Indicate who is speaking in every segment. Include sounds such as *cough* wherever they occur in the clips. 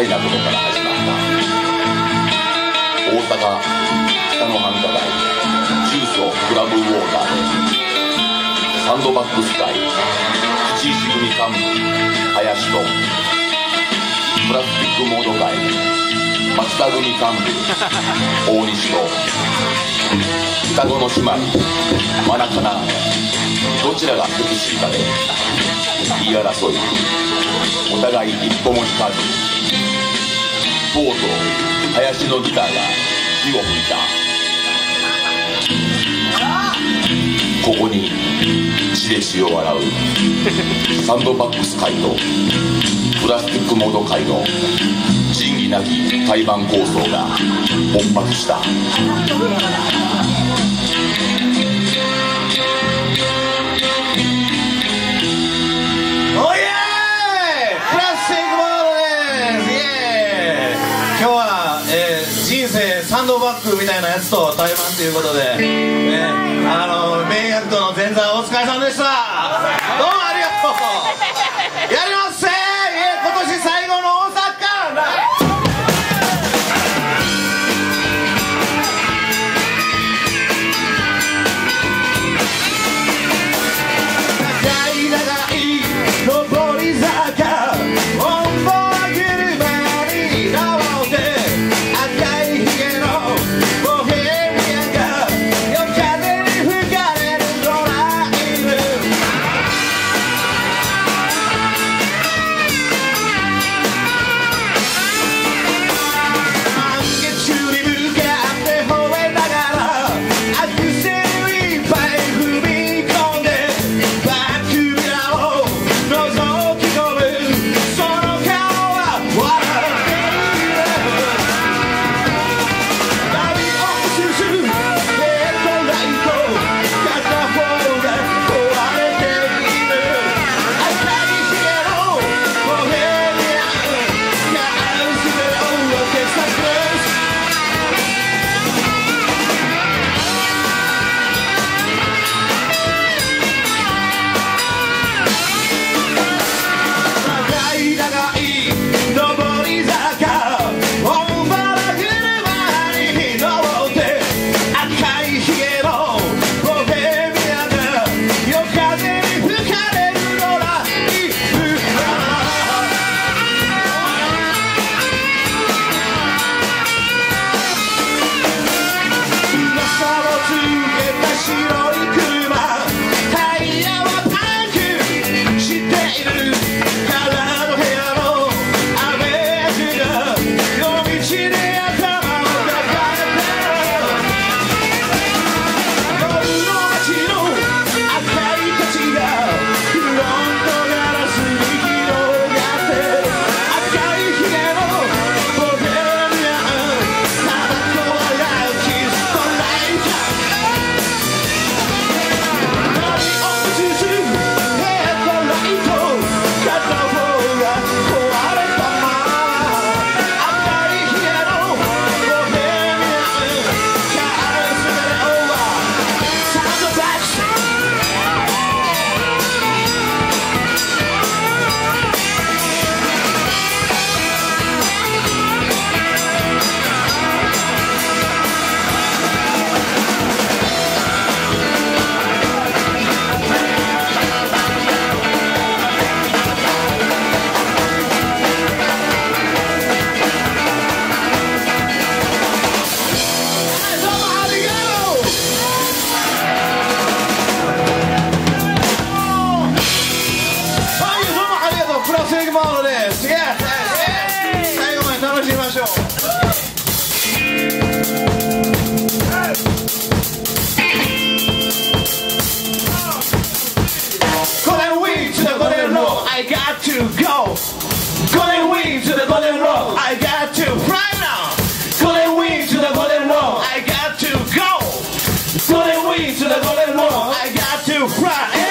Speaker 1: 細なことから始まった大阪北の繁華街中ソクラブウォーターでサンドバックスカイ口石組幹部林とプラスティックモード会松田組幹部 *laughs* 大西と双子の姉妹マナカナどちらがセクシーかで言い争いお互い一歩も引かずとうと林のギターが火を吹いた。ここに血で血を洗う。サンドバックス界とプラスティックモード界の仁義なき対バン構想が勃発した。
Speaker 2: えー人生サンドバッグみたいなやつと対バンということで、ね、あのメインアクトの前座お疲れさんでした。どうもありがとう。やりま to go. Golden wing to the golden road, I got to fly now. Golden wing to the golden road, I got to go. Golden wing to the golden road, I got to. And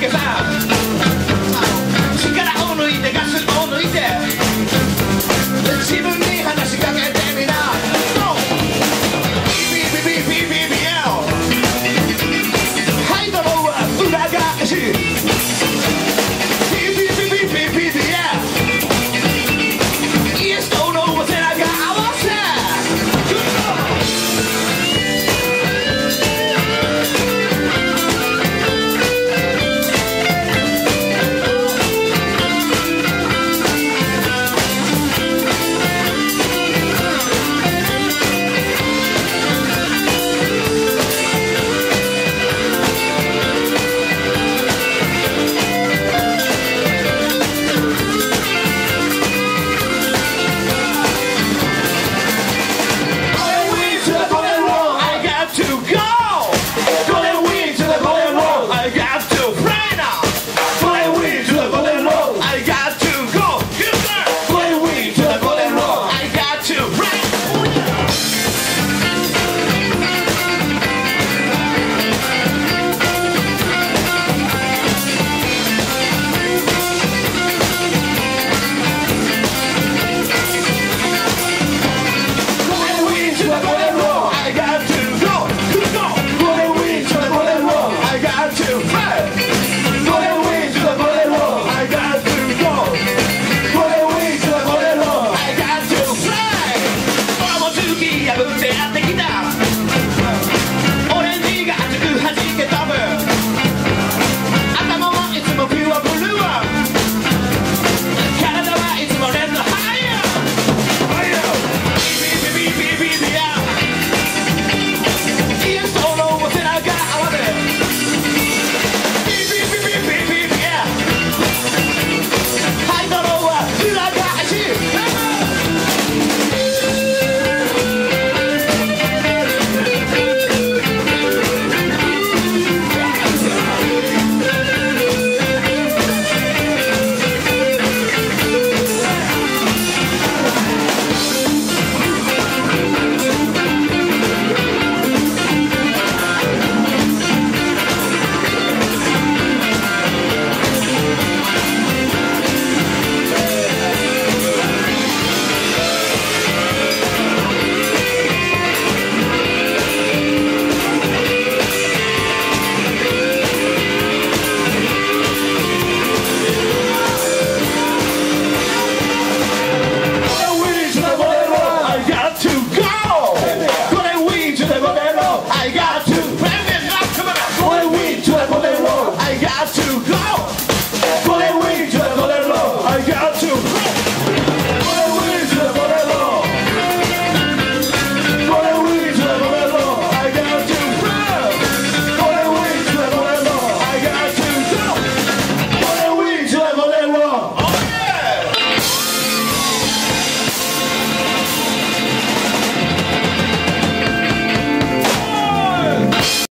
Speaker 2: Get out.